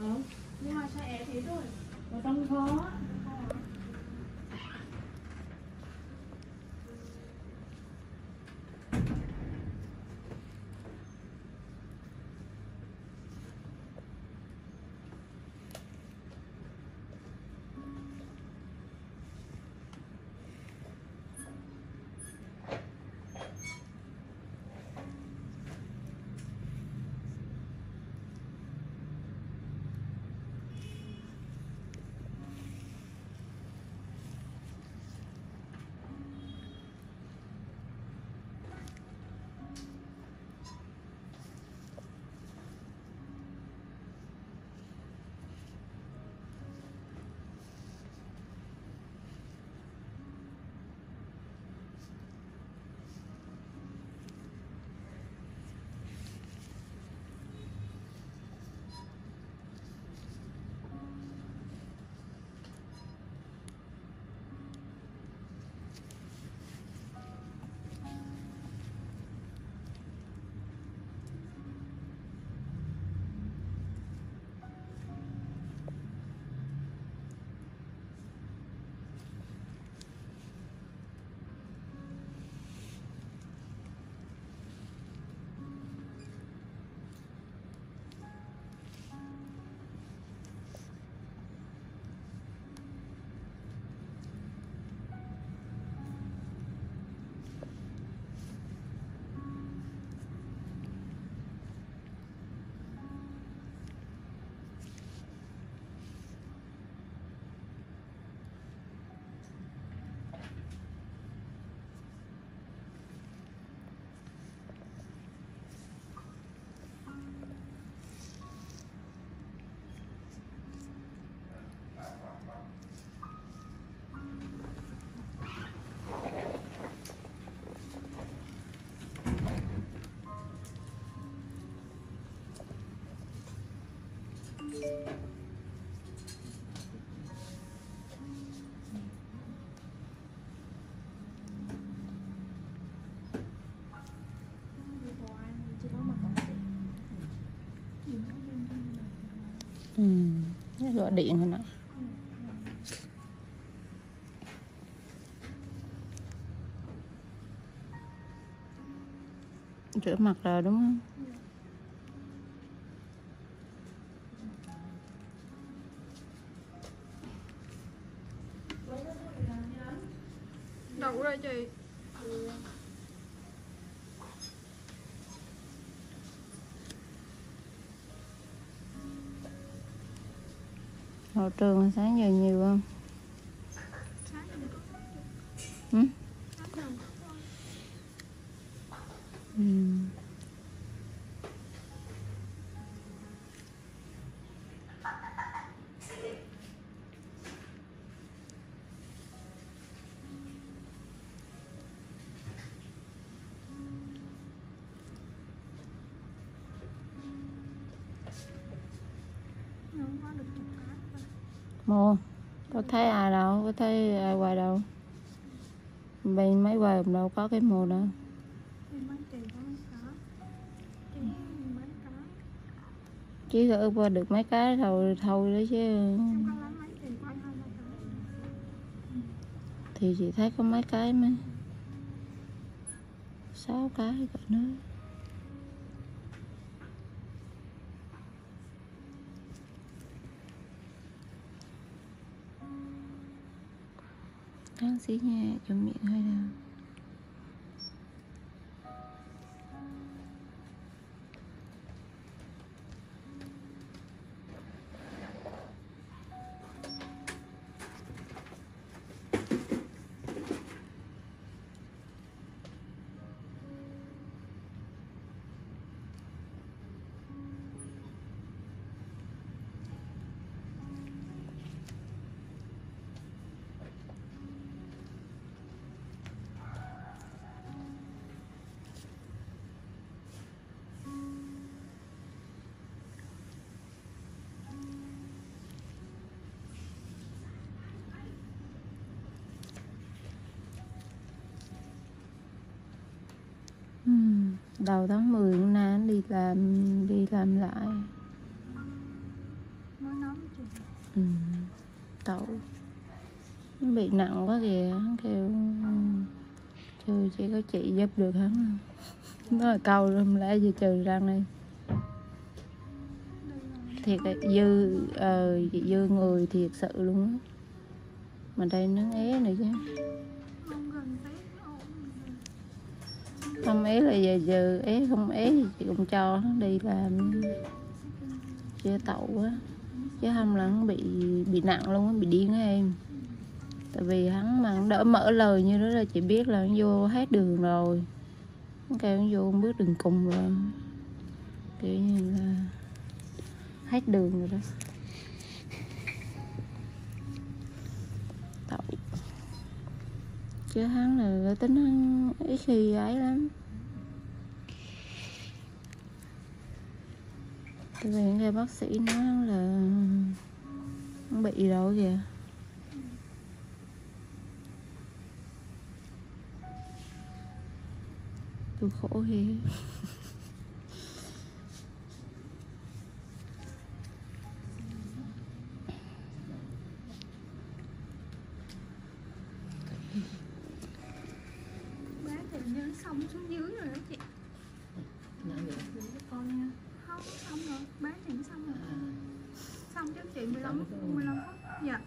Ừ, nhưng mà sao ẻ thế rồi mà trong khó. Cái điện rồi nè rửa mặt rồi đúng không? Hồi trường sáng giờ nhiều không? Mua Có thấy ai đâu, có thấy ai quay đâu. Bên mấy quay đâu có cái mô đâu có cái Chỉ có qua được mấy cái thôi, thôi đấy chứ. Thì chị thấy có mấy cái mà Sáu cái còn nữa xí nha, cho miệng hơi nào đầu tháng 10 hôm nay anh đi làm đi làm lại. Ừ. tẩu. Nó bị nặng quá kìa hắn kêu trừ chỉ có chị giúp được hắn. Nó là câu rồi lẽ giờ trừ răng đi thiệt dư ờ chị dư người thiệt sự luôn á. Mà đây nó é nữa chứ không ế é là giờ giờ é không é thì chị cũng cho nó đi làm chơi tậu á. Chứ không là nó bị bị nặng luôn á, bị điên á em. Tại vì hắn mà hắn đỡ mở lời như đó là chị biết là hắn vô hết đường rồi. Hắn kêu hắn vô bước đường cùng rồi. Kiểu như là hết đường rồi đó. Chứ hắn là tính hắn ít khi ấy lắm. Tại vì nghe bác sĩ nói hắn là hắn bị đâu kìa. Tôi khổ ghê bán thì nhớ xong xuống dưới rồi đó chị con nha không xong rồi bán thì nó xong rồi xong trước chị 15 15 phút dạ.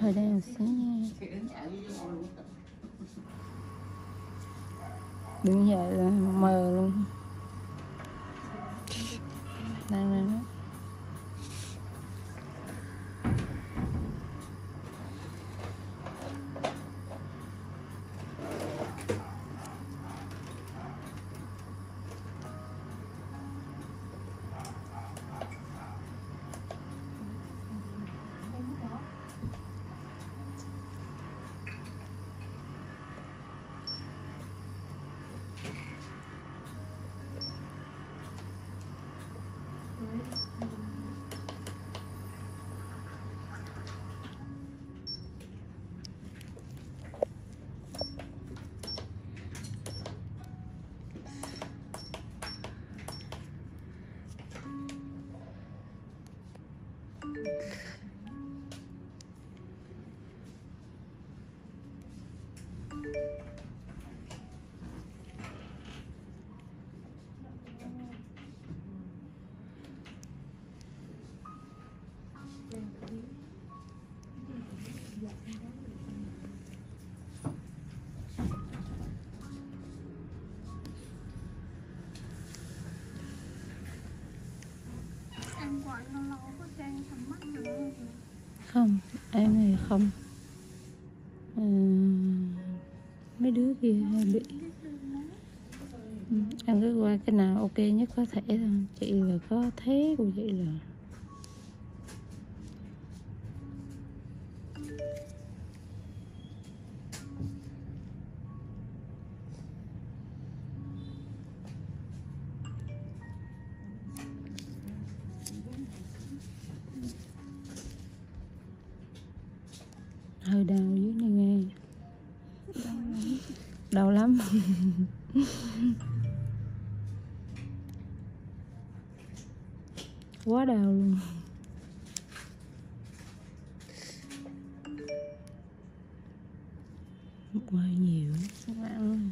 Thôi đây một xíu nha. Đứng dậy là mờ luôn. Đang lên. Đó em gọi lâu lâu không, em này không. À, Mấy đứa kia bị. Ừ, em cứ qua cái nào ok nhất có thể thôi. Chị là có thế của chị là đau lắm. Quá đau luôn. Quá nhiều. Ăn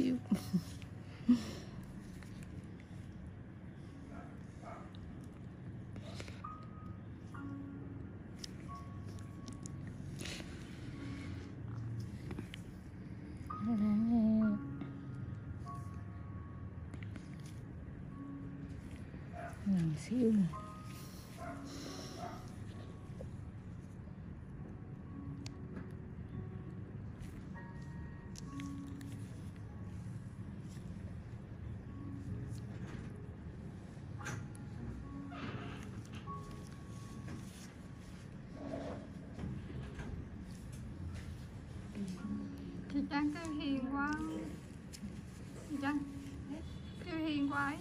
xíu lần xíu này chị Trang kêu hiền quá. Chị Trang kêu hiền quá ấy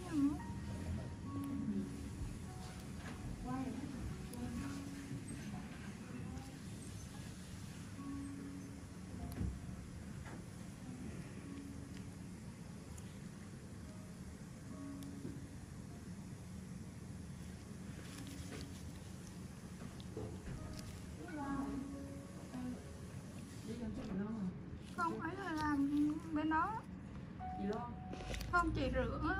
không chị rửa